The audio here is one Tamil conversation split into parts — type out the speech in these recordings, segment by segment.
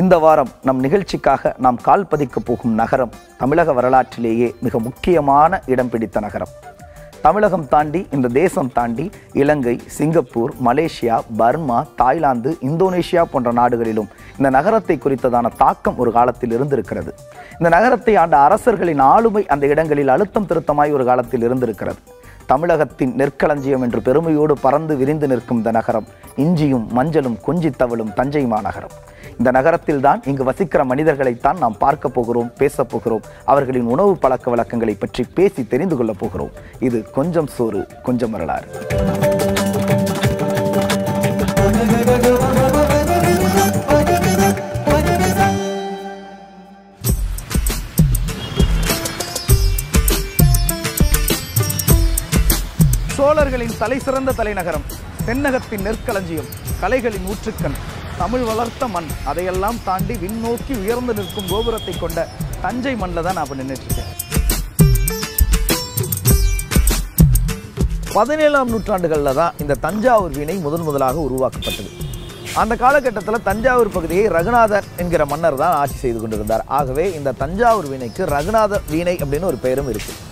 இந்த வாரம் நம் நிகழ்ச்சிக்காக நாம் கால் பதிக்கப் போகும் நகரம் தமிழக வரலாற்றிலேயே மிக முக்கியமான இடம் பிடித்த நகரம். தமிழகம் தாண்டி இந்த தேசம் தாண்டி Ilangai Singapore Malaysia Burma Thailand Indonesia போன்ற நாடுகளிலும் இந்த நகரத்தை குறித்ததான தாக்கம் ஒரு காலத்தில் இருந்திருக்கிறது. இந்த நகரத்தை ஆண்ட அரசர்களின் ஆளுமை அந்த இடங்களில் அழுத்தம் திருத்தமாய் ஒரு காலத்தில் இருந்திருக்கிறது. தமிழகத்தின் நெற்களஞ்சியம் என்று பெருமையோடு பறந்து விரிந்து நிற்கும் இந்த நகரம் இஞ்சியும் மஞ்சளும் கொஞ்சித் தவழும் தஞ்சை மாநகரம். இந்த நகரத்தில் தான் இங்கு வசிக்கிற மனிதர்களைத்தான் நாம் பார்க்க போகிறோம் பேசப் போகிறோம். அவர்களின் உணவு பழக்க வழக்கங்களை பற்றி பேசி தெரிந்து கொள்ளப் போகிறோம். இது கொஞ்சம் சோறு கொஞ்சம் வரலாறு. சோழர்களின் தலை சிறந்த தலைநகரம் தென்னகத்தின் நெற்களஞ்சியம் கலைகளின் ஊற்றுக்கண். தமிழ் வளர்த்த மண். அதையெல்லாம் தாண்டி விண்ணோக்கி உயர்ந்து நிற்கும் கோபுரத்தை கொண்ட தஞ்சை மண்ணில் தான் நான் இப்போ நின்றுட்டு இருக்கேன் பதினேழாம் நூற்றாண்டுகளில் தான் இந்த தஞ்சாவூர் வீணை முதன் முதலாக உருவாக்கப்பட்டது. அந்த காலகட்டத்தில் தஞ்சாவூர் பகுதியை ரகுநாதர் என்கிற மன்னர் தான் ஆட்சி செய்து கொண்டிருந்தார். ஆகவே இந்த தஞ்சாவூர் வீணைக்கு ரகுநாத வீணை அப்படின்னு ஒரு பெயரும் இருக்குது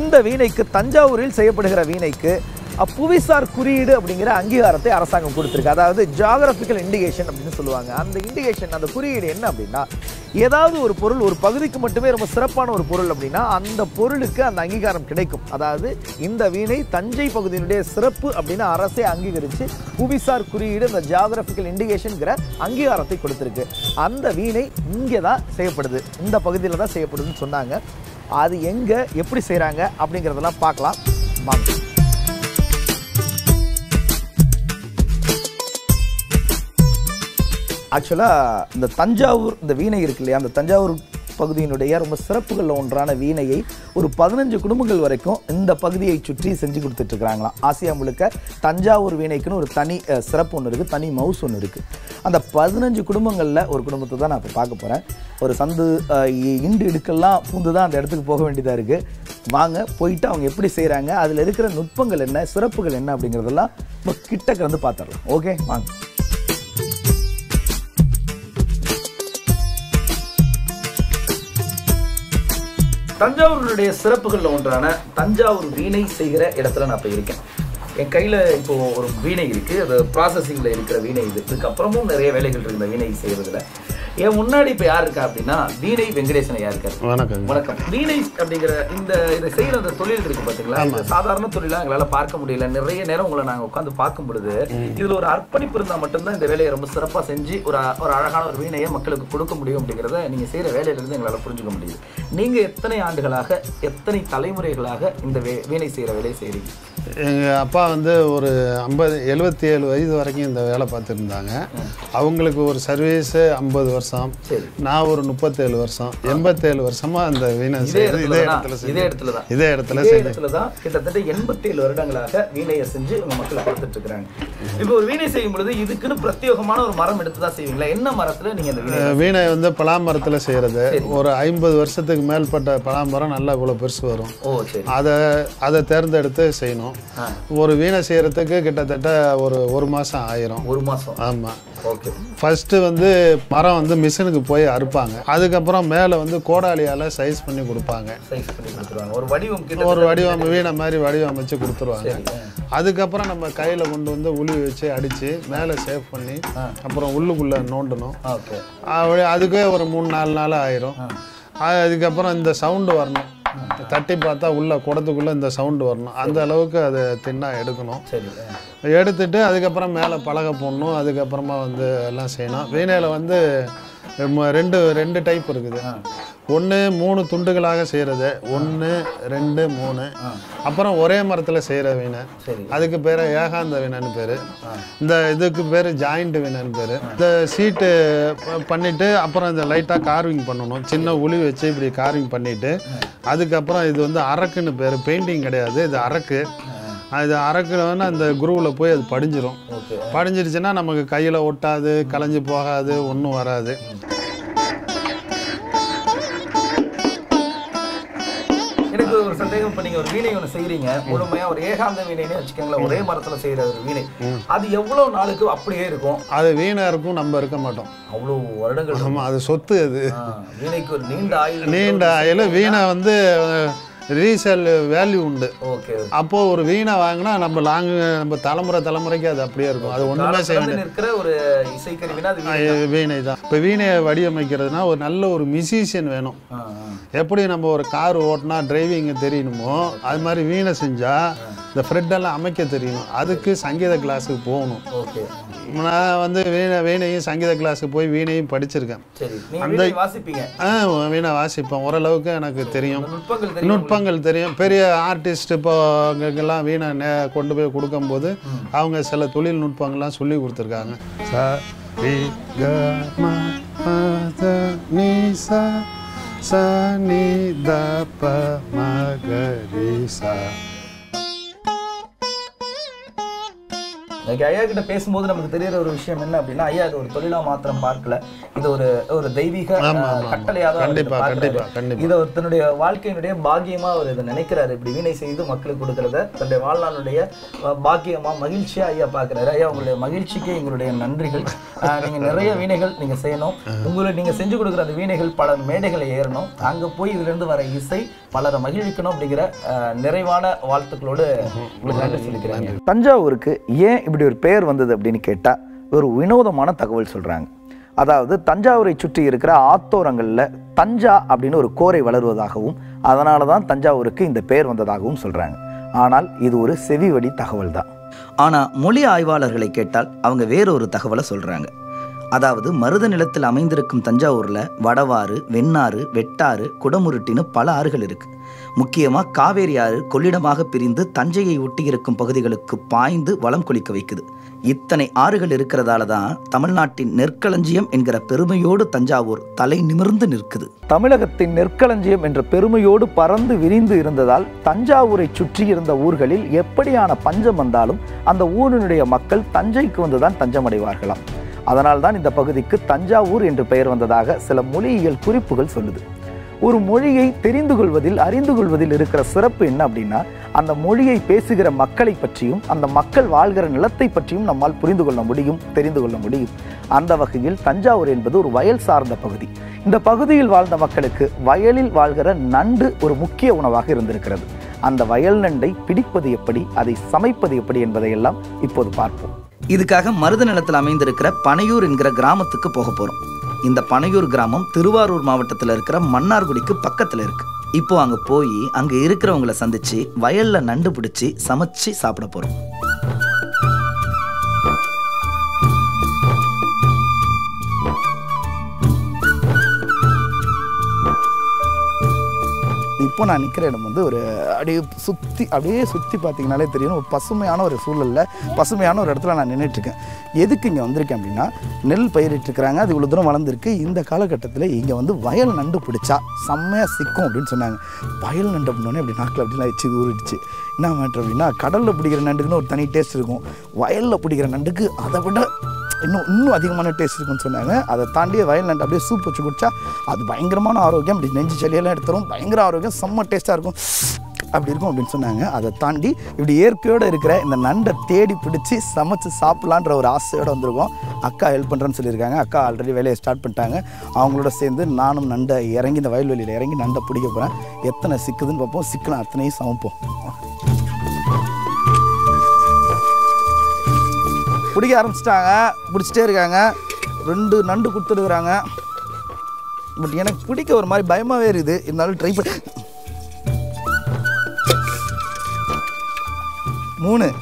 இந்த வீணைக்கு தஞ்சாவூரில் செய்யப்படுகிற வீணைக்கு புவிசார் குறியீடு அப்படிங்கிற அங்கீகாரத்தை அரசாங்கம் கொடுத்துருக்கு. அதாவது ஜியாகிரபிக்கல் இண்டிகேஷன் அப்படின்னு சொல்லுவாங்க. அந்த இண்டிகேஷன் அந்த குறியீடு என்ன அப்படின்னா ஏதாவது ஒரு பொருள் ஒரு பகுதிக்கு மட்டுமே ரொம்ப சிறப்பான ஒரு பொருள் அப்படின்னா அந்த பொருளுக்கு அந்த அங்கீகாரம் கிடைக்கும். அதாவது இந்த வீணை தஞ்சை பகுதியினுடைய சிறப்பு அப்படின்னு அரசே அங்கீகரித்து புவிசார் குறியீடு அந்த ஜியாகிரபிக்கல் இண்டிகேஷனுங்கிற அங்கீகாரத்தை கொடுத்துருக்கு. அந்த வீணை இங்கே தான் செய்யப்படுது. இந்த பகுதியில் தான் செய்யப்படுதுன்னு சொன்னாங்க. அது எங்கே எப்படி செய்கிறாங்க அப்படிங்கிறதெல்லாம் பார்க்கலாம். வாங்க. ஆக்சுவலாக இந்த தஞ்சாவூர் இந்த வீணை இருக்கு இல்லையா அந்த தஞ்சாவூர் பகுதியினுடைய ரொம்ப சிறப்புகளில் ஒன்றான வீணையை ஒரு பதினஞ்சு குடும்பங்கள் வரைக்கும் இந்த பகுதியை சுற்றி செஞ்சு கொடுத்துட்ருக்குறாங்களாம். ஆசியா முழுக்க தஞ்சாவூர் வீணைக்குன்னு ஒரு தனி சிறப்பு ஒன்று இருக்குது தனி மவுஸ் ஒன்று இருக்குது அந்த பதினஞ்சு குடும்பங்களில் ஒரு குடும்பத்தை தான் நான் இப்போ பார்க்க போகிறேன் ஒரு சந்து இண்டு இடுக்கெல்லாம் பூந்து தான் அந்த இடத்துக்கு போக வேண்டியதாக இருக்குது வாங்க போயிட்டு அவங்க எப்படி செய்கிறாங்க அதில் இருக்கிற நுட்பங்கள் என்ன சிறப்புகள் என்ன அப்படிங்கிறதெல்லாம் நம்ம கிட்ட கலந்து பார்த்துடலாம். ஓகே வாங்க. தஞ்சாவூருடைய சிறப்புகளில் ஒன்றான தஞ்சாவூர் வீணை செய்கிற இடத்துல நான் இப்போ இருக்கேன். என் கையில் இப்போ ஒரு வீணை இருக்குது அது ப்ராசஸிங்கில் இருக்கிற வீணை இது. இதுக்கப்புறமும் நிறைய வேலைகள் இருக்குது இந்த வீணை செய்கிறதுல என் முன்னாடி இப்போ யார் இருக்கா அப்படின்னா வீணை வெங்கடேசன் ஐயா இருக்காரு. வணக்கங்க வணக்கம். வீணை அப்படிங்கிற இந்த இதை செய்யற அந்த தொழில் இருக்கு பாத்தீங்களா? சாதாரண தொழிலா எங்களால பார்க்க முடியல. நிறைய நேரம் உங்களை நாங்க உட்காந்து பார்க்கும் பொழுது இதுல ஒரு அர்ப்பணிப்பு இருந்தா மட்டும்தான் இந்த வேலையை ரொம்ப சிறப்பா செஞ்சு ஒரு ஒரு அழகான ஒரு வீணையை மக்களுக்கு கொடுக்க முடியும் அப்படிங்கிறத நீங்க செய்யற வேலையில இருந்து எங்களால புரிஞ்சுக்க முடியுது. நீங்க எத்தனை ஆண்டுகளாக எத்தனை தலைமுறைகளாக இந்த வே- வீணை செய்யற வேலையை செய்றீங்க? எங்கள் அப்பா வந்து ஒரு ஐம்பது எழுபத்தி ஏழு வயது வரைக்கும் இந்த வேலை பார்த்துருந்தாங்க அவங்களுக்கு ஒரு சர்வீஸு ஐம்பது வருஷம் சரி. நான் ஒரு முப்பத்தேழு வருஷம். எண்பத்தேழு வருஷமா அந்த வீணை இதே செய்யுது இதே இடத்துல இதே இடத்துல தான். இதே இடத்துல இதே இடத்துல தான் கிட்டத்தட்ட எண்பத்தேழு வருடங்களாக வீணையை செஞ்சு மக்களுக்கு கொடுத்துட்டு இருக்காங்க இப்போ ஒரு வீணை செய்யும் பொழுது இதுக்குன்னு பிரத்யேகமான ஒரு மரம் எடுத்து தான் செய்வீங்களா? என்ன மரத்துல நீங்க அந்த வீணை வந்து பலாமரத்தில் செய்கிறது ஒரு ஐம்பது வருஷத்துக்கு மேற்பட்ட பலாமரம் நல்லா இவ்வளோ பெருசு வரும். ஓ சரி. அதை அதை தேர்ந்தெடுத்து செய்யணும். ஒரு வீணை செய்கிறதுக்கு கிட்டத்தட்ட ஒரு ஒரு மாதம் ஆயிரும். ஒரு மாசம். ஆமாம் ஓகே. ஃபர்ஸ்ட் வந்து மரம் வந்து மிஷினுக்கு போய் அறுப்பாங்க. அதுக்கப்புறம் மேலே வந்து கோடாலியால் சைஸ் பண்ணி கொடுப்பாங்க. சைஸ் பண்ணி கொடுத்துருவாங்க. ஒரு வடிவம் ஒரு வடிவம் வீணை மாதிரி வடிவமைச்சு கொடுத்துருவாங்க. அதுக்கப்புறம் நம்ம கையில் கொண்டு வந்து உளி வச்சு அடித்து மேலே சேவ் பண்ணி அப்புறம் உள்ளுக்குள்ளே நோண்டணும். ஓகே அதுக்கே ஒரு மூணு நாலு நாள் ஆயிரும். அது- அதுக்கப்புறம் இந்த சவுண்டு வரணும். தட்டி பார்த்தா உள்ள குடத்துக்குள்ளே இந்த சவுண்டு வரணும். அந்த அளவுக்கு அதை தின்னா எடுக்கணும். சரி எடுத்துட்டு அதுக்கப்புறம் மேலே பலகை போடணும். அதுக்கப்புறமா வந்து எல்லாம் செய்யணும். வீணையில் வந்து ரெண்டு ரெண்டு டைப் இருக்குது. ஒன்று மூணு துண்டுகளாக செய்கிறது ஒன்று ரெண்டு மூணு. அப்புறம் ஒரே மரத்தில் செய்கிற வீணை. அதுக்கு பேர் ஏகாந்த வீணைன்னு பேர். இந்த இதுக்கு பேர் ஜாயிண்ட் வீணைன்னு பேர். இந்த சீட்டு ப- பண்ணிட்டு அப்புறம் இந்த லைட்டாக கார்விங் பண்ணணும். சின்ன உளி வச்சு இப்படி கார்விங் பண்ணிட்டு அதுக்கப்புறம் இது வந்து அரக்குன்னு பேர். பெயிண்டிங் கிடையாது இது அரக்கு. அது அரக்கில் வேணால் அந்த குருவில் போய் அது படிஞ்சிரும். ஓகே. படிஞ்சிருச்சுன்னா நமக்கு கையில் ஒட்டாது கலைஞ்சு போகாது ஒன்றும் வராது. எனக்கு ஒரு சந்தேகம் இப்போ நீங்க ஒரு வீணை ஒன்று செய்றீங்க. முழுமையா ஒரு ஏகாந்த வீணைன்னு வச்சுக்கோங்களேன் ஒரே மரத்துல செய்யற ஒரு வீணை. அது எவ்வளவு நாளுக்கு அப்படியே இருக்கும்? அது வீணாக இருக்கும் நம்ம இருக்க மாட்டோம். அவ்வளவு வருடங்கள். ஆமாம் அது சொத்து அது. வீணைக்கு ஒரு நீண்ட ஆயுள் நீண்ட ஆயுள் வீணை வந்து ரீசேல் வேல்யூ உண்டு. ஓகே அப்போது ஒரு வீணை வாங்கினா நம்ம லாங் நம்ம தலைமுறை தலைமுறைக்கு அது அப்படியே இருக்கும். அது ஒன்றுமே செய்ய ஒரு இசைக்கருவினா அது வீணை. தான். இப்போ வீணையை வடிவமைக்கிறதுனா ஒரு நல்ல ஒரு மியூசிஷியன் வேணும். எப்படி நம்ம ஒரு கார் ஓட்டினா டிரைவிங் தெரியணுமோ அது மாதிரி வீணை செஞ்சால் இந்த ஃப்ரெட்டெல்லாம் அமைக்க தெரியணும் அதுக்கு சங்கீத கிளாஸுக்கு போகணும். ஓகே. நான் வந்து வீணை வீணையும் சங்கீத கிளாஸுக்கு போய் வீணையும் படிச்சிருக்கேன். சரி. வீணை வாசிப்பீங்க? ஆ வீணை வாசிப்பேன். ஓரளவுக்கு எனக்கு தெரியும். அந்த நுட்பங்கள் தெரியும் பெரிய ஆர்டிஸ்ட் இப்போ வீணை நே கொண்டு போய் கொடுக்கும்போது அவங்க சில தொழில்நுட்பங்கள்லாம் சொல்லி கொடுத்துருக்காங்க. ச ரி க ம ப த நீ ச ச நீ த ப ம க ரி ச. இன்னைக்கு ஐயா கிட்ட பேசும்போது நமக்கு தெரியற ஒரு விஷயம் என்ன அப்படின்னா ஐயா இது ஒரு தொழிலா மாத்திரம் பார்க்கல. இது ஒரு ஒரு தெய்வீக ஆமா, அஹ், ஆமா. கட்டளையா தான் அவர் இதை கண்டிப்பா, பார்க்கறாரு. கண்டிப்பா, கண்டிப்பா. இதை ஒரு தன்னுடைய வாழ்க்கையினுடைய பாக்கியமா அவர் இதை நினைக்கிறாரு. இப்படி வீணை செய்து மக்களுக்கு கொடுக்கறத தன்னுடைய வாழ்நாளுடைய பாக்கியமா மகிழ்ச்சியா ஐயா பார்க்கறாரு. ஐயா உங்களுடைய மகிழ்ச்சிக்கு எங்களுடைய நன்றிகள். நீங்க நிறைய வீணைகள் நீங்க செய்யணும். உங்களுக்கு நீங்க செஞ்சு கொடுக்குற அந்த வீணைகள் பல மேடைகளை ஏறணும். அங்க போய் இதுல இருந்து வர இசை பலரை மகிழ்விக்கணும் அப்படிங்கிற நிறைவான வாழ்த்துக்களோடு உங்களுக்கு நன்றி சொல்லிக்கிறாங்க தஞ்சாவூருக்கு ஏன் இப்படி ஒரு பெயர் வந்தது அப்படின்னு கேட்டால் ஒரு வினோதமான தகவல் சொல்கிறாங்க அதாவது தஞ்சாவூரை சுற்றி இருக்கிற ஆத்தோரங்களில் தஞ்சா அப்படின்னு ஒரு கோரை வளருவதாகவும் அதனால தான் தஞ்சாவூருக்கு இந்த பெயர் வந்ததாகவும் சொல்கிறாங்க ஆனால் இது ஒரு செவிவழி தகவல் தான் ஆனால் மொழி ஆய்வாளர்களை கேட்டால் அவங்க வேறொரு தகவலை சொல்கிறாங்க அதாவது மருத நிலத்தில் அமைந்திருக்கும் தஞ்சாவூரில் வடவாறு வெண்ணாறு வெட்டாறு குடமுருட்டின்னு பல ஆறுகள் இருக்குது முக்கியமாக காவேரி ஆறு கொள்ளிடமாக பிரிந்து தஞ்சையை ஒட்டியிருக்கும் பகுதிகளுக்கு பாய்ந்து வளம் கொளிக்க வைக்குது. இத்தனை ஆறுகள் இருக்கிறதால தான் தமிழ்நாட்டின் நெற்களஞ்சியம் என்கிற பெருமையோடு தஞ்சாவூர் தலை நிமிர்ந்து நிற்குது. தமிழகத்தின் நெற்களஞ்சியம் என்ற பெருமையோடு பறந்து விரிந்து இருந்ததால் தஞ்சாவூரை சுற்றி இருந்த ஊர்களில் எப்படியான பஞ்சம் வந்தாலும் அந்த ஊரினுடைய மக்கள் தஞ்சைக்கு வந்துதான் தஞ்சமடைவார்களாம். அதனால்தான் இந்த பகுதிக்கு தஞ்சாவூர் என்று பெயர் வந்ததாக சில மொழியியல் குறிப்புகள் சொல்லுது. ஒரு மொழியை தெரிந்து கொள்வதில் அறிந்து கொள்வதில் இருக்கிற சிறப்பு என்ன அப்படின்னா அந்த மொழியை பேசுகிற மக்களை பற்றியும் அந்த மக்கள் வாழ்கிற நிலத்தை பற்றியும் நம்மால் புரிந்து கொள்ள முடியும் தெரிந்து கொள்ள முடியும். அந்த வகையில் தஞ்சாவூர் என்பது ஒரு வயல் சார்ந்த பகுதி. இந்த பகுதியில் வாழ்ந்த மக்களுக்கு வயலில் வாழ்கிற நண்டு ஒரு முக்கிய உணவாக இருந்திருக்கிறது. அந்த வயல் நண்டை பிடிப்பது எப்படி அதை சமைப்பது எப்படி என்பதையெல்லாம் இப்போது பார்ப்போம். இதுக்காக மருத நிலத்தில் அமைந்திருக்கிற பனையூர் என்கிற கிராமத்துக்கு போக போகிறோம் இந்த பனையூர் கிராமம் திருவாரூர் மாவட்டத்தில் இருக்கிற மன்னார்குடிக்கு பக்கத்தில் இருக்கு. இப்போ அங்கே போய் அங்கே இருக்கிறவங்கள சந்திச்சு வயல்ல நண்டு பிடிச்சி சமைச்சு சாப்பிட போகிறோம் இப்போ நான் நிற்கிற இடம் வந்து ஒரு அப்படியே சுற்றி அப்படியே சுற்றி பார்த்தீங்கனாலே தெரியும். ஒரு பசுமையான ஒரு சூழலில் பசுமையான ஒரு இடத்துல நான் நின்றுட்டுருக்கேன் எதுக்கு இங்கே வந்திருக்கேன் அப்படின்னா நெல் பயிரிட்டுருக்கிறாங்க அது இவ்வளோ தூரம் வளர்ந்துருக்கு. இந்த காலகட்டத்தில் இங்கே வந்து வயல் நண்டு பிடிச்சா செம்மையாக சிக்கும் அப்படின்னு சொன்னாங்க. வயல் நண்டு அப்படின்னே அப்படி நாக்கில் அப்படிலாம் வச்சு ஊறிடுச்சு. என்ன மேட்ரு அப்படின்னா கடலில் பிடிக்கிற நண்டுக்குன்னு ஒரு தனி டேஸ்ட் இருக்கும். வயலில் பிடிக்கிற நண்டுக்கு அதை விட இன்னும் இன்னும் அதிகமான டேஸ்ட் இருக்குன்னு சொன்னாங்க. அதை தாண்டி வயல் நண்டு அப்படியே சூப் வச்சு குடிச்சா அது பயங்கரமான ஆரோக்கியம். அப்படி நெஞ்சு சளியெல்லாம் எடுத்துரும் பயங்கர ஆரோக்கியம். செம்ம டேஸ்ட்டாக இருக்கும். அப்படி இருக்கும் அப்படின்னு சொன்னாங்க. அதை தாண்டி இப்படி இயற்கையோடு இருக்கிற இந்த நண்டை தேடி பிடிச்சி சமைச்சு சாப்பிட்லான்ற ஒரு ஆசையோடு வந்திருக்கோம். அக்கா ஹெல்ப் பண்ணுறேன்னு சொல்லியிருக்காங்க. அக்கா ஆல்ரெடி வேலையை ஸ்டார்ட் பண்ணிட்டாங்க. அவங்களோட சேர்ந்து நானும் நண்டை இறங்கி இந்த வயல்வெளியில் இறங்கி நண்டை பிடிக்க போகிறேன் எத்தனை சிக்குதுன்னு பார்ப்போம். சிக்கலாம் அத்தனையும் சமைப்போம். பிடிக்க ஆரம்பிச்சிட்டாங்க. பிடிச்சிட்டே இருக்காங்க. ரெண்டு நண்டு கொடுத்துருக்குறாங்க. பட் எனக்கு பிடிக்க ஒரு மாதிரி பயமாகவே இருக்குது. இருந்தாலும் ட்ரை பண்ணி. மூணு.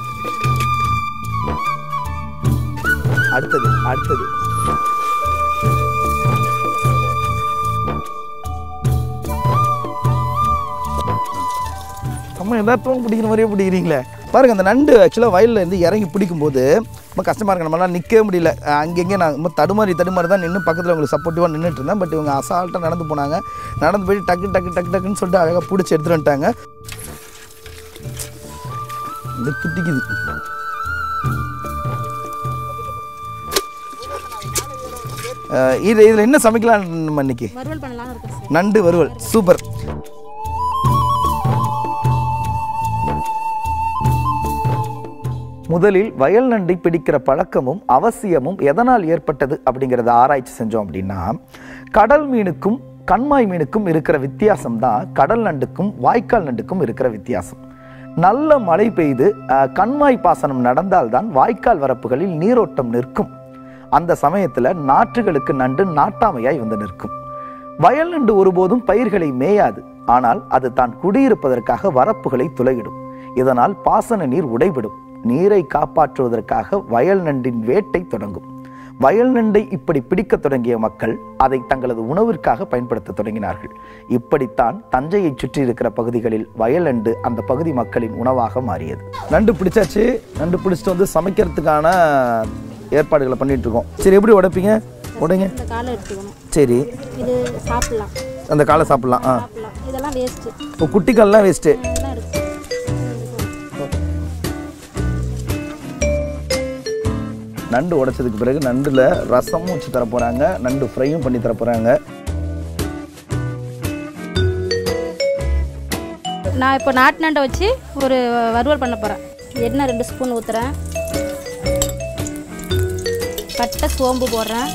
அடுத்தது அடுத்தது. நம்ம எதார்த்தம் பிடிக்கிற மாதிரியே பிடிக்கிறீங்களே. பாருங்க அந்த நண்டு ஆக்சுவலாக வயலில் இருந்து இறங்கி பிடிக்கும்போது ரொம்ப கஷ்டமாக இருக்கு. நம்மளால நிற்கவே முடியல. அங்கங்கே நான் ரொம்ப தடுமாறி தடுமாறி தான் நின்று பக்கத்தில் உங்களுக்கு சப்போர்ட்டிவாக நின்றுட்டு இருந்தேன். பட் இவங்க அசால்ட்டாக நடந்து போனாங்க. நடந்து போய் டக்கு டக்கு டக்கு டக்குன்னு சொல்லிட்டு அழகாக பிடிச்சி எடுத்துட்டு வந்துட்டாங்க. இந்த கிட்டிக்குது. இது இதில் என்ன சமைக்கலாம் நம்ம இன்னைக்கு? நண்டு வறுவல். சூப்பர். முதலில் வயல் நண்டை பிடிக்கிற பழக்கமும் அவசியமும் எதனால் ஏற்பட்டது அப்படிங்கிறத ஆராய்ச்சி செஞ்சோம் அப்படின்னா கடல் மீனுக்கும் கண்மாய் மீனுக்கும் இருக்கிற வித்தியாசம் தான் கடல் நண்டுக்கும் வாய்க்கால் நண்டுக்கும் இருக்கிற வித்தியாசம். நல்ல மழை பெய்து கண்மாய் பாசனம் நடந்தால்தான் வாய்க்கால் வரப்புகளில் நீரோட்டம் நிற்கும். அந்த சமயத்துல நாற்றுகளுக்கு நண்டு நாட்டாமையாய் வந்து நிற்கும். வயல் நண்டு ஒருபோதும் பயிர்களை மேயாது ஆனால் அது தான் குடியிருப்பதற்காக வரப்புகளை துளையிடும். இதனால் பாசன நீர் உடைபடும். நீரை காப்பாற்றுவதற்காக வயல் நண்டின் வேட்டை தொடங்கும். வயல் நண்டை இப்படி பிடிக்கத் தொடங்கிய மக்கள் அதை தங்களது உணவிற்காக பயன்படுத்த தொடங்கினார்கள். இப்படித்தான் தஞ்சையை சுற்றி இருக்கிற பகுதிகளில் வயல் நண்டு அந்த பகுதி மக்களின் உணவாக மாறியது. நண்டு பிடிச்சாச்சு. நண்டு பிடிச்சிட்டு வந்து சமைக்கிறதுக்கான ஏற்பாடுகளை பண்ணிட்டு இருக்கோம் சரி எப்படி உடைப்பீங்க? உடைங்க. சரி. இது சாப்பிடலாம். அந்த காலை சாப்பிடலாம். ஆ. சாப்பிடலாம். இதெல்லாம் வேஸ்ட்டு இப்போ குட்டிக்கால்லாம் வேஸ்ட்டு நண்டு உடைச்சதுக்கு பிறகு நண்டில் ரசமும் வச்சு தர நண்டு ஃப்ரையும் பண்ணி தர போகிறாங்க நான் இப்போ நாட்டு நண்டை வச்சு ஒரு வறுவல் பண்ண போகிறேன் எண்ணெய் ரெண்டு ஸ்பூன் ஊற்றுறேன் பட்டை சோம்பு போடுறேன்.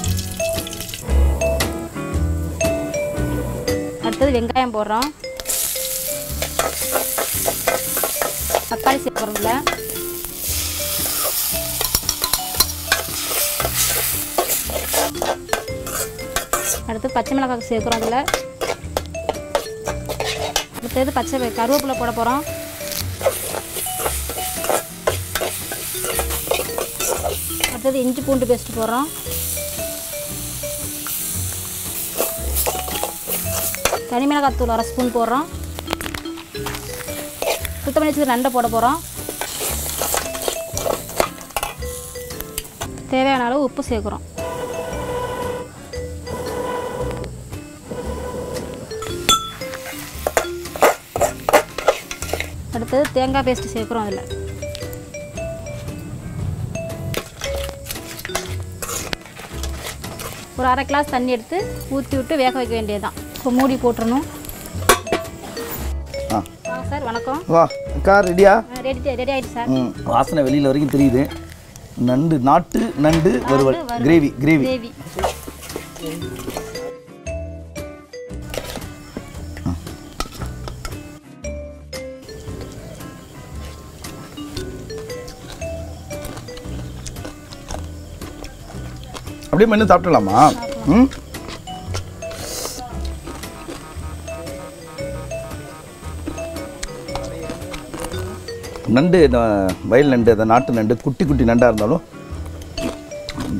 அடுத்தது வெங்காயம் போடுறோம். தக்காளி சேர்க்குறோம்ல அடுத்து பச்சை மிளகாய் சேர்க்குறோம் அதில். அடுத்தது பச்சை கருவேப்பிலை போட போகிறோம் அடுத்தது இஞ்சி பூண்டு பேஸ்ட் போடுறோம். தனி மிளகாய் தூள் அரை ஸ்பூன் போடுறோம். சுத்தம் பண்ணி வச்சுக்க நண்டை போட போகிறோம் தேவையான அளவு உப்பு சேர்க்குறோம். அடுத்தது தேங்காய் பேஸ்ட் சேர்க்குறோம் அதில். ஒரு அரை கிளாஸ் தண்ணி எடுத்து ஊற்றி விட்டு வேக வைக்க வேண்டியதுதான். இப்போ மூடி வாங்க சார் வணக்கம். வா அக்கா ரெடியா? ரெடி ரெடி ஆகிடுச்சு சார். ம் வாசனை வெளியில் வரைக்கும் தெரியுது. நண்டு நாட்டு நண்டு வறுவல். கிரேவி கிரேவி கிரேவி அப்படியே மென்று சாப்பிடலாமா? ம்? நண்டு இந்த வயல் நண்டு அந்த நாட்டு நண்டு குட்டி குட்டி நண்டாக இருந்தாலும்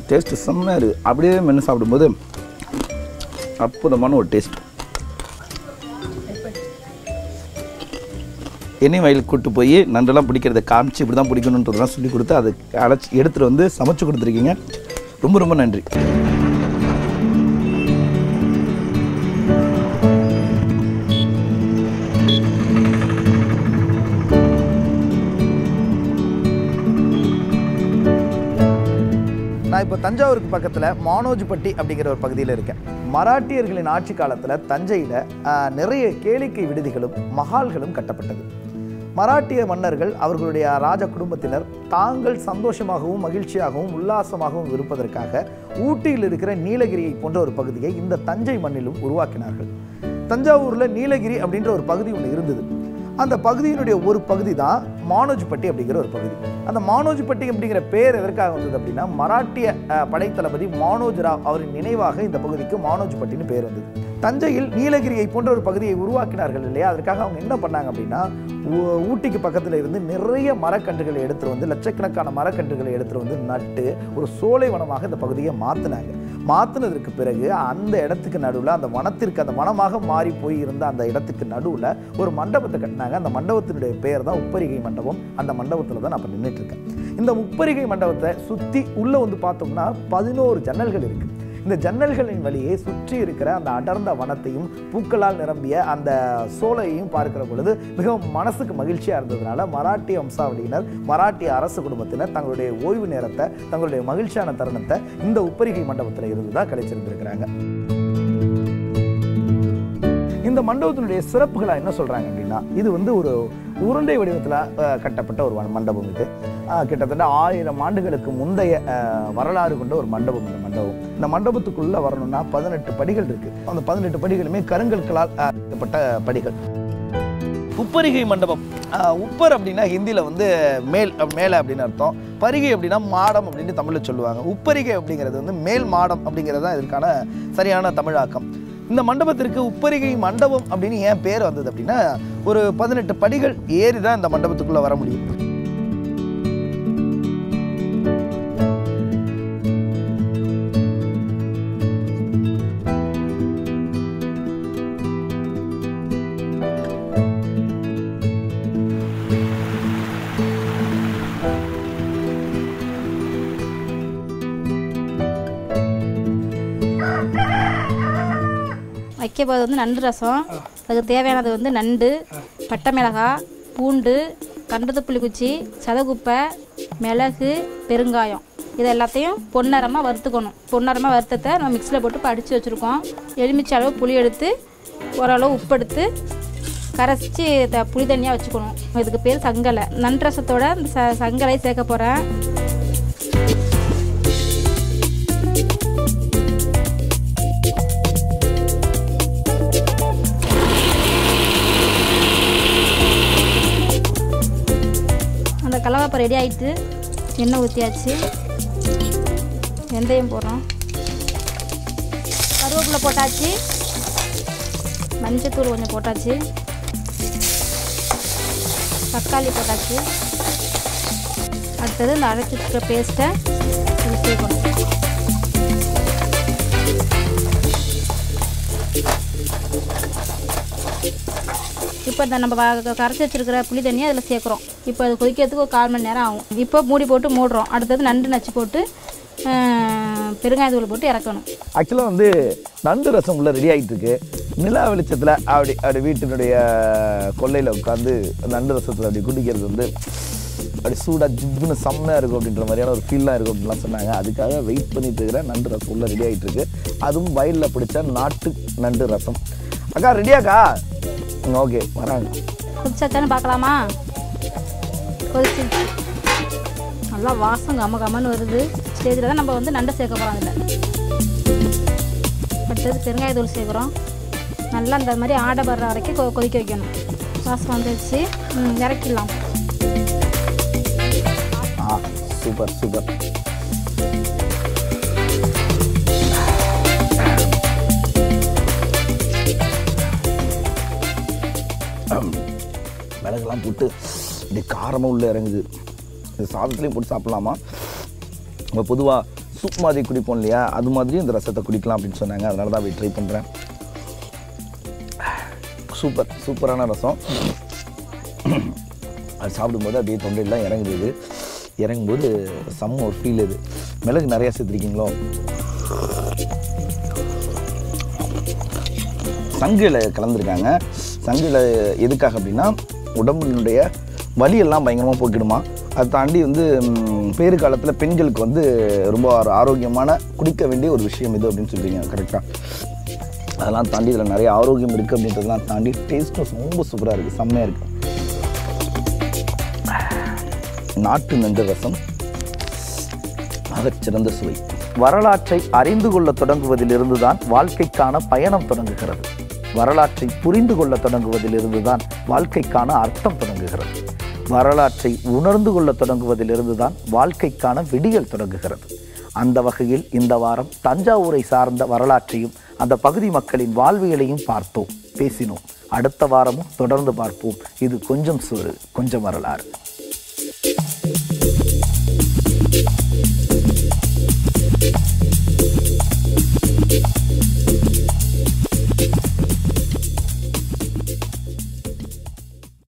டேஸ்ட்டு செம்மையாக இருக்குது அப்படியே மென்று சாப்பிடும்போது அற்புதமான ஒரு டேஸ்ட் எண்ணெய் வயலுக்கு கூப்பிட்டு போய் நண்டெல்லாம் பிடிக்கிறத காமிச்சு இப்படி தான் பிடிக்கணுன்றதெல்லாம் சொல்லி கொடுத்து அதை அழைச்சி எடுத்துகிட்டு வந்து சமைச்சு கொடுத்துருக்கீங்க. ரொம்ப ரொம்ப நன்றி. நான் இப்போ தஞ்சாவூருக்கு பக்கத்தில் மானோஜ்பட்டி அப்படிங்கிற ஒரு பகுதியில் இருக்கேன். மராட்டியர்களின் ஆட்சி காலத்தில் தஞ்சையில் நிறைய கேளிக்கை விடுதிகளும் மகால்களும் கட்டப்பட்டது. மராட்டிய மன்னர்கள் அவர்களுடைய ராஜ குடும்பத்தினர் தாங்கள் சந்தோஷமாகவும் மகிழ்ச்சியாகவும் உல்லாசமாகவும் இருப்பதற்காக ஊட்டியில் இருக்கிற நீலகிரியை போன்ற ஒரு பகுதியை இந்த தஞ்சை மண்ணிலும் உருவாக்கினார்கள். தஞ்சாவூரில் நீலகிரி அப்படின்ற ஒரு பகுதி ஒன்று இருந்தது. அந்த பகுதியினுடைய ஒரு பகுதி தான் மானோஜ்பட்டி அப்படிங்கிற ஒரு பகுதி. அந்த மானோஜ்பட்டி அப்படிங்கிற பேர் எதற்காக வந்தது அப்படின்னா மராட்டிய படைத்தளபதி மானோஜ் ராவ் அவரின் நினைவாக இந்த பகுதிக்கு மானோஜ்பட்டின்னு பேர் வந்தது. தஞ்சையில் நீலகிரியை போன்ற ஒரு பகுதியை உருவாக்கினார்கள் இல்லையா? அதற்காக அவங்க என்ன பண்ணாங்க அப்படின்னா ஊ- ஊட்டிக்கு பக்கத்தில் இருந்து நிறைய மரக்கன்றுகளை எடுத்துகிட்டு வந்து லட்சக்கணக்கான மரக்கன்றுகளை எடுத்துட்டு வந்து நட்டு ஒரு சோலை வனமாக இந்த பகுதியை மாற்றினாங்க மாற்றினதற்கு பிறகு அந்த இடத்துக்கு நடுவில் அந்த வனத்திற்கு அந்த வனமாக மாறி போய் இருந்த அந்த இடத்துக்கு நடுவில் ஒரு மண்டபத்தை கட்டினாங்க. அந்த மண்டபத்தினுடைய பேர் தான் உப்பரிகை மண்டபம். அந்த மண்டபத்தில் தான் நான் இப்போ நின்றுட்டு இருக்கேன். இந்த உப்பரிகை மண்டபத்தை சுற்றி உள்ளே வந்து பார்த்தோம்னா பதினோரு ஜன்னல்கள் இருக்குது இந்த ஜன்னல்களின் வழியே சுற்றி இருக்கிற அந்த அடர்ந்த வனத்தையும் பூக்களால் நிரம்பிய அந்த சோலையையும் பார்க்கிற பொழுது மிகவும் மனசுக்கு மகிழ்ச்சியாக இருந்ததுனால மராட்டி வம்சாவளியினர் மராட்டிய அரசு குடும்பத்தினர் தங்களுடைய ஓய்வு நேரத்தை தங்களுடைய மகிழ்ச்சியான தருணத்தை இந்த உப்பரிகை மண்டபத்தில் இருந்து தான் கிடைச்சிருந்திருக்கிறாங்க இந்த மண்டபத்தினுடைய சிறப்புகளாக என்ன சொல்றாங்க அப்படின்னா இது வந்து ஒரு உருண்டை வடிவத்தில் கட்டப்பட்ட ஒரு மண்டபம் இது. கிட்டத்தட்ட ஆயிரம் ஆண்டுகளுக்கு முந்தைய வரலாறு கொண்ட ஒரு மண்டபம் இந்த மண்டபம். இந்த மண்டபத்துக்குள்ள வரணும்னா பதினெட்டு படிகள் இருக்கு. அந்த பதினெட்டு படிகளுமே கருங்கற்களால் ஆஹ், படிகள். உப்பரிகை மண்டபம். உப்பர் அப்படின்னா ஹிந்தியில் வந்து மேல் மேலே அப்படின்னு அர்த்தம். பரிகை அப்படின்னா மாடம் அப்படின்னு தமிழில் சொல்லுவாங்க. உப்பரிகை அப்படிங்கிறது வந்து மேல் மாடம் அப்படிங்கிறது தான் இதற்கான சரியான தமிழாக்கம். இந்த மண்டபத்திற்கு உப்பரிகை மண்டபம் அப்படின்னு ஏன் பேர் வந்தது அப்படின்னா ஒரு பதினெட்டு படிகள் ஏறி தான் இந்த மண்டபத்துக்குள்ளே வர முடியும். வைக்க போகிறது வந்து நண்டு ரசம் அதுக்கு தேவையானது வந்து நண்டு பட்டை மிளகாய் பூண்டு கண்டது புளிக்குச்சி சதகுப்பை மிளகு பெருங்காயம். இது எல்லாத்தையும் பொன்னரமாக வறுத்துக்கணும். பொன்னரமாக வறுத்தத்தை நம்ம மிக்சியில் போட்டு படித்து வச்சுருக்கோம். எலுமிச்சை அளவு புளி எடுத்து ஓரளவு உப்பு எடுத்து கரைச்சி த புளி தண்ணியாக வச்சுக்கணும். இதுக்கு பேர் சங்கலை. நண்டு ரசத்தோட இந்த ச சங்கலை சேர்க்க போகிறேன் அந்த கலவாப்பை ரெடி ஆகிட்டு எண்ணெய் ஊற்றியாச்சு வெந்தயம் போடுறோம். கருவேப்பிலை போட்டாச்சு. மஞ்சத்தூள் கொஞ்சம் போட்டாச்சு. தக்காளி போட்டாச்சு. அடுத்தது இந்த அரைச்சி பேஸ்ட்டை சேர்க்கணும் இப்போ இந்த நம்ம கரைச்சி வச்சிருக்கிற புளி தண்ணியை அதில் சேர்க்குறோம். இப்போ அது கொதிக்கிறதுக்கு ஒரு கால் மணி நேரம் ஆகும். இப்போ மூடி போட்டு மூடுறோம். அடுத்தது நண்டு நச்சு போட்டு ஆஹ், பெருங்காயத்தூள் போட்டு இறக்கணும். ஆக்சுவலாக வந்து நண்டு ரசம் உள்ள ரெடி ஆகிட்டு இருக்கு நிலா வெளிச்சத்தில் அப்படி அப்படி வீட்டினுடைய கொல்லையில் உட்காந்து நண்டு ரசத்தில் அப்படி குடிக்கிறது வந்து அப்படி சூடாக ஜிப்புன்னு செம்மையாக இருக்கும் அப்படின்ற மாதிரியான ஒரு ஃபீல்லாம் இருக்கும் அப்படின்லாம் சொன்னாங்க. அதுக்காக வெயிட் பண்ணிட்டு இருக்கிறேன். நண்டு ரசம் உள்ள ரெடி ஆகிட்டு இருக்கு அதுவும் வயலில் பிடிச்ச நாட்டு நண்டு ரசம். அக்கா ரெடியாக்கா ஓகே வராங்க. கொதிச்சாச்சான்னு பார்க்கலாமா? கொதிச்சு. நல்லா வாசம் கம கமன்னு வருது. ஸ்டேஜில் தான் நம்ம வந்து நண்டை சேர்க்க போகிறோம் அதில். அடுத்தது பெருங்காயத்தூள் சேர்க்குறோம். நல்லா அந்த மாதிரி ஆடை வர்ற வரைக்கும் கொ- கொதிக்க வைக்கணும். வாசம் வந்துடுச்சு இறக்கிடலாம். ஆ சூப்பர் சூப்பர் மிளகுலாம் போட்டு இப்படி காரமாக உள்ளே இறங்குது. இது சாதத்துலேயும் போட்டு சாப்பிட்லாமா? நம்ம பொதுவாக சூப் மாதிரி குடிப்போம் இல்லையா? அது மாதிரி இந்த ரசத்தை குடிக்கலாம் அப்படின்னு சொன்னாங்க. அதனால தான் போய் ட்ரை பண்ணுறேன் சூப்பர் சூப்பரான ரசம். அது சாப்பிடும்போது அப்படியே தொண்டையெல்லாம் இறங்குது இது. இறங்கும்போது செம்ம ஒரு ஃபீல் இது. மிளகு நிறையா சேர்த்துருக்கீங்களோ? சங்குல கலந்துருக்காங்க. சங்குல எதுக்காக அப்படின்னா உடம்புனுடைய வலியெல்லாம் பயங்கரமாக போக்கிடுமா? அதை தாண்டி வந்து ம், பேறு காலத்தில் பெண்களுக்கு வந்து ரொம்ப ஆரோக்கியமான குடிக்க வேண்டிய ஒரு விஷயம் இது அப்படின்னு சொல்றீங்க கரெக்டாக அதெல்லாம் தாண்டி இதில் நிறைய ஆரோக்கியம் இருக்குது அப்படின்றதெல்லாம் தாண்டி டேஸ்ட்டும் ரொம்ப சூப்பராக இருக்குது செம்மையாக இருக்குது நாட்டு நண்டு ரசம் மிகச்சிறந்த சுவை. வரலாற்றை அறிந்து கொள்ள தொடங்குவதிலிருந்து தான் வாழ்க்கைக்கான பயணம் தொடங்குகிறது. வரலாற்றை புரிந்து கொள்ள தொடங்குவதிலிருந்து தான் வாழ்க்கைக்கான அர்த்தம் தொடங்குகிறது. வரலாற்றை உணர்ந்து கொள்ள தொடங்குவதிலிருந்து தான் வாழ்க்கைக்கான விடியல் தொடங்குகிறது. அந்த வகையில் இந்த வாரம் தஞ்சாவூரை சார்ந்த வரலாற்றையும் அந்த பகுதி மக்களின் வாழ்வியலையும் பார்த்தோம் பேசினோம். அடுத்த வாரமும் தொடர்ந்து பார்ப்போம். இது கொஞ்சம் சோறு கொஞ்சம் வரலாறு.